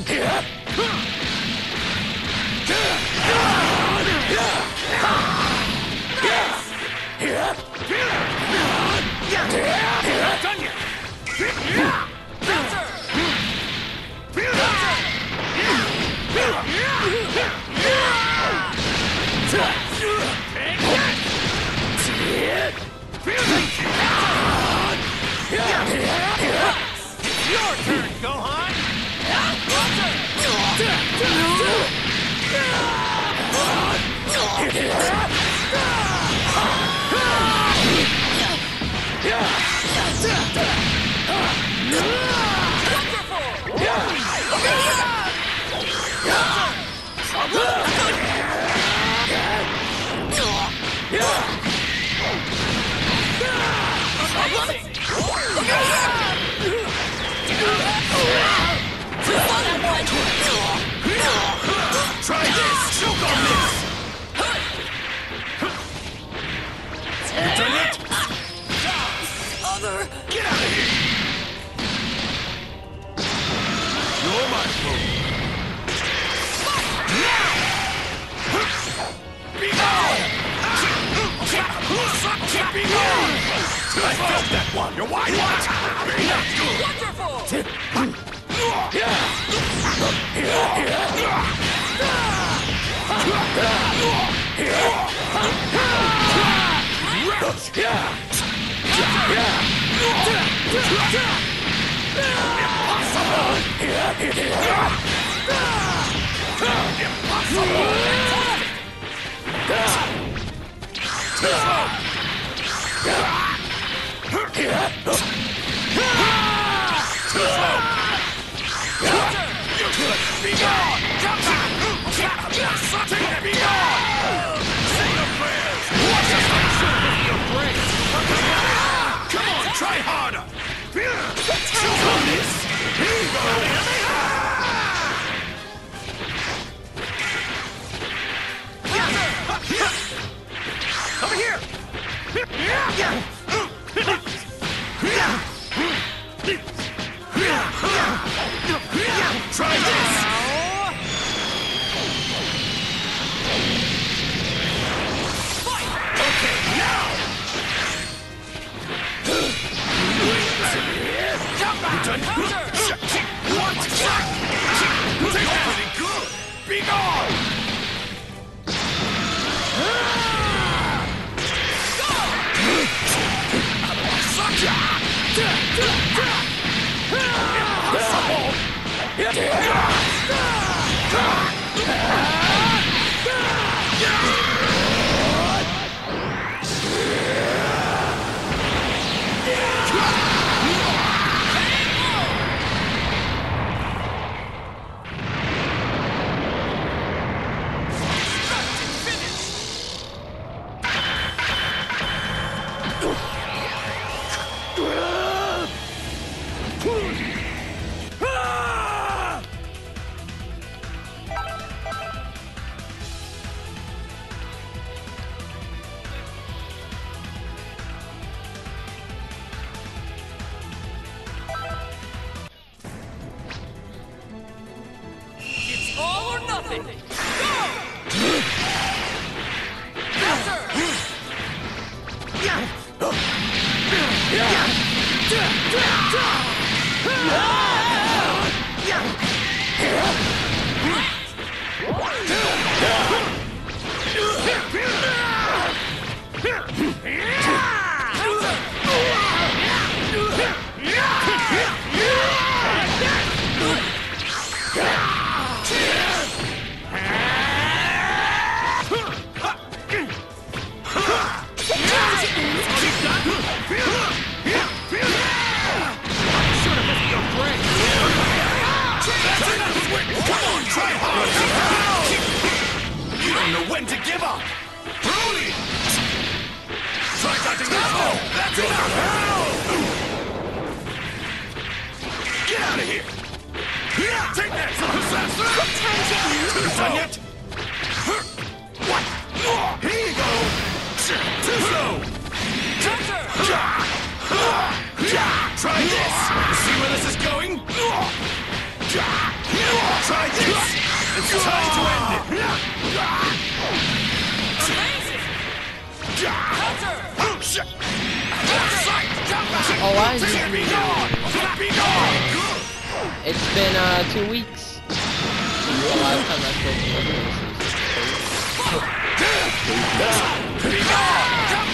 Yeah! Be gone! Be gone! Be gone! Huh! time to give up! Truly! Try fighting no! That's, You're enough! Get out of here! Yeah. Take that! Sometimes it needs to Oh, I Be gone! Be gone! It's been uh two weeks since the last time I spoke to you. Be gone!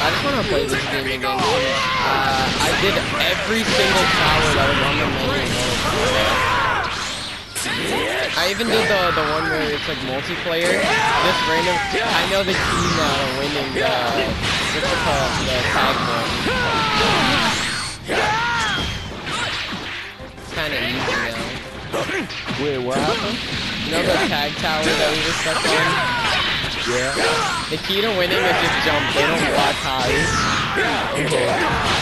I just want to play this game again. Uh, I did every single tower that was on the menu. I even did the the one where it's like multiplayer. Just random. I know the key now winning the what's it called the tag one. Kind of easy now. Wait, what happened? You know the tag tower that we were stuck on? Yeah. The key to winning is just jump. They don't block highs.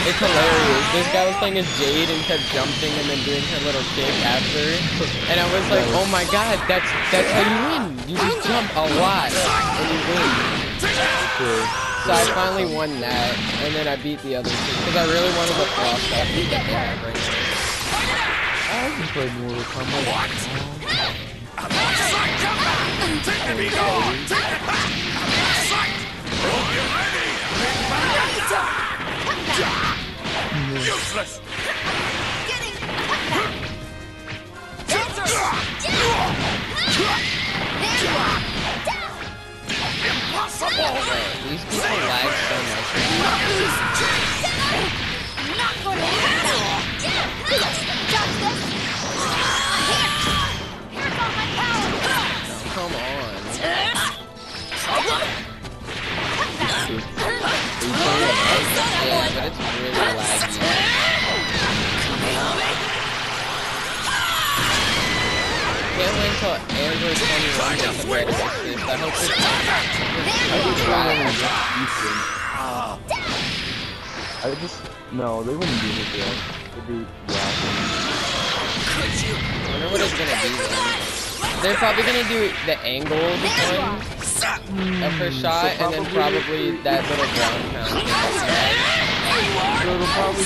It's hilarious. This guy was playing as Jade and kept jumping and then doing her little kick after. And I was like, oh my god, that's that's how you win. You just jump a lot and you win. Okay. So I finally won that, and then I beat the other two because I really wanted the frost stuff that they have right now. I haven't played Mortal Kombat. Be gone! Sight! Hope you're ready! Useless! Impossible! These I hope it's I just no, they wouldn't do it yet. They'd be laughing. I wonder what it's gonna be. They're probably gonna do the angled one at first shot, and then probably that little ground pound. So it'll probably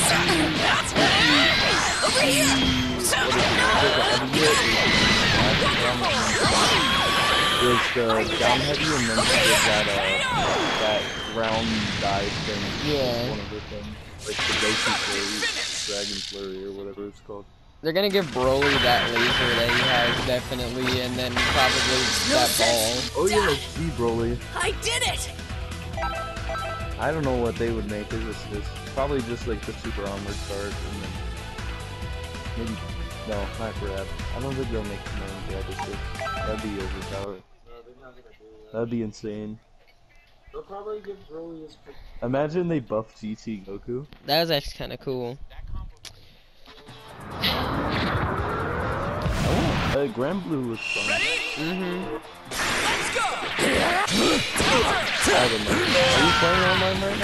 be was the down heavy and then she did that uh that round die thing. Yeah. One of the things. Like the Goku Flurry, Dragon Flurry or whatever it's called. They're gonna give Broly that laser that he has definitely, and then probably that ball. Oh yeah, see Broly. I did it! I don't know what they would make as this is. Probably just like the super armored card and then maybe no, not grab. I don't think they'll make the main grab as this. That'd be overpowered. That'd be insane. They'll probably give Broly his. Imagine they buff GT Goku. That was actually kind of cool. Uh, Granblue was fun. Mm-hmm. Let's go! I don't know. Are you playing online right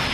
now?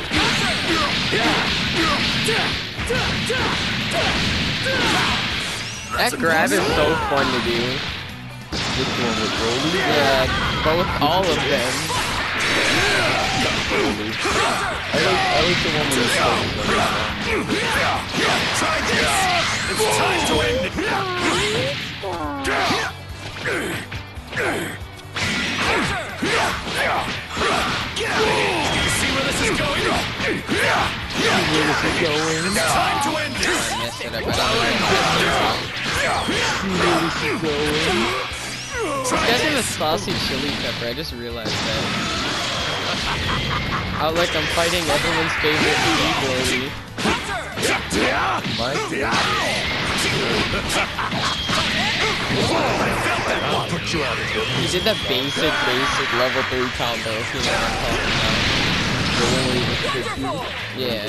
That grab is so fun to do. Which one with Broly? Yeah, both, all of them. I like, I like the one with the. Try this! It's time to end it! You see where this is going? Where is it going? Time to this! Going? This guy's in a saucy chili pepper. I just realized that. Oh, look, I'm fighting everyone's favorite Broly. My out. He did the basic, basic level 3 combo, you know talking about. Yeah,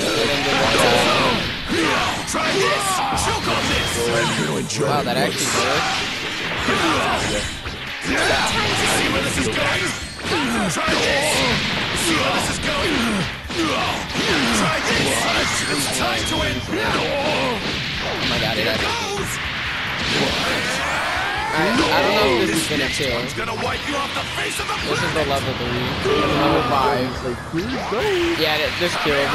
Wow, that actually worked. See where this is going? Try this! See where this is going? It's time to end! Oh my god, it actually. Goes! Alright, I don't know if this is gonna kill. One's gonna wipe you off the face of the This is the level 3. Level 5. It's like, here we go. Yeah, th- this killed.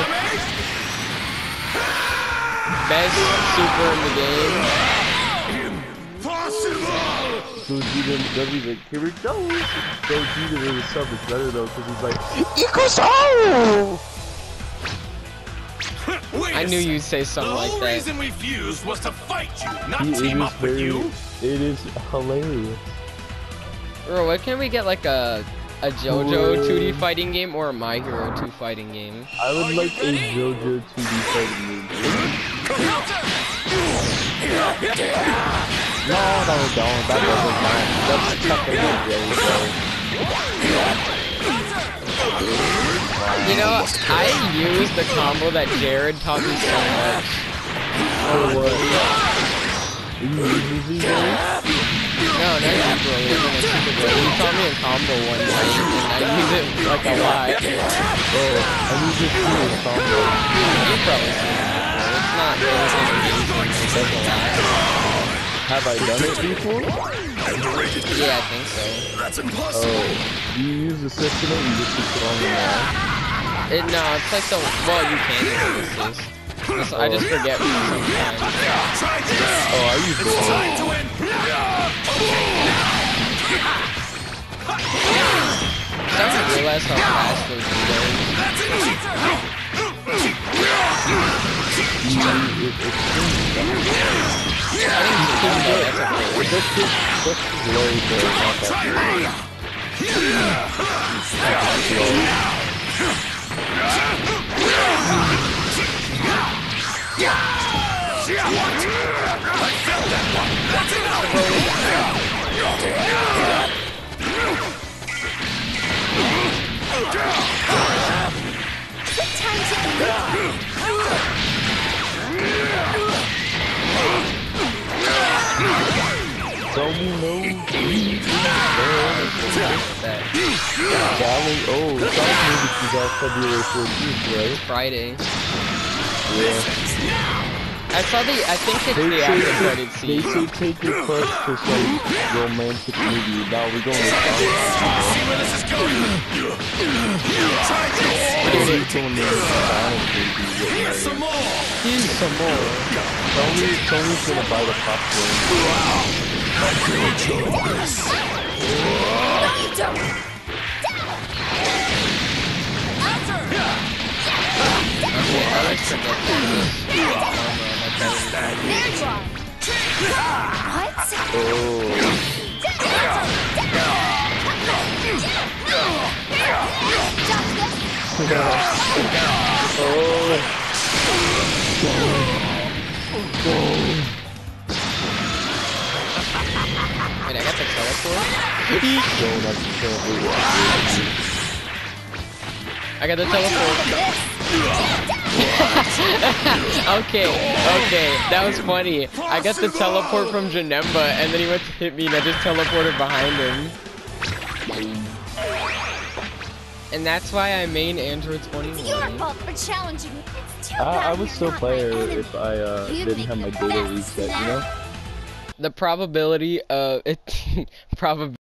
Best super in the game. Impossible! Gogeta and W's like, here we go. Gogeta in the sub is better though, because he's like, Wait I a knew you'd say something whole like that. The reason we fused was to fight you, not he, team up with you. It is hilarious. Bro, what can we get like a a JoJo 2D fighting game or a My Hero 2 fighting game? I would Are like a? JoJo 2D fighting game. No, no, don't. That doesn't matter. That's fucking You know, I used the combo that Jared taught me so much. Oh, what? Are you No, not you, bro. It was in a Super Bowl. He taught me a combo one night, and I use it like a lot. Oh, I need to see this combo. You've probably seen it before. It's not anything amazing. It does a lot. Have I done it before? Yeah, I think so. That's oh, impossible. Oh, do you use the system and you just keep throwing them around? It, no, it's like the well, you can't use assist. Just- I just forget sometimes. Try this! Oh, I use It's the time to end! I didn't realize how fast those goes. That's it! Try harder! I felt that one! That's enough! Tell me no. That Sally, oh, Sonic movie is out February 14th, right? Friday. Yeah. I saw the. I think it's They the say, after credit they scene. say take your crush to some romantic movie. Now we're going to Sonic. See where this is going? Try this! We're going to Sonic movie. Here's some more! Here's some more. Tony, Tony's gonna buy the popcorn. Okay, I like to get this. Armor on my better. There you are. Wait, I got the teleport. tell me. I got the teleport. okay, okay, that was funny. I got the teleport from Janemba, and then he went to hit me, and I just teleported behind him. And that's why I main Android It's your 21. fault for challenging me. It's too I, I would still not play her if I uh, didn't have my the data reset, you know? The probability of it, probability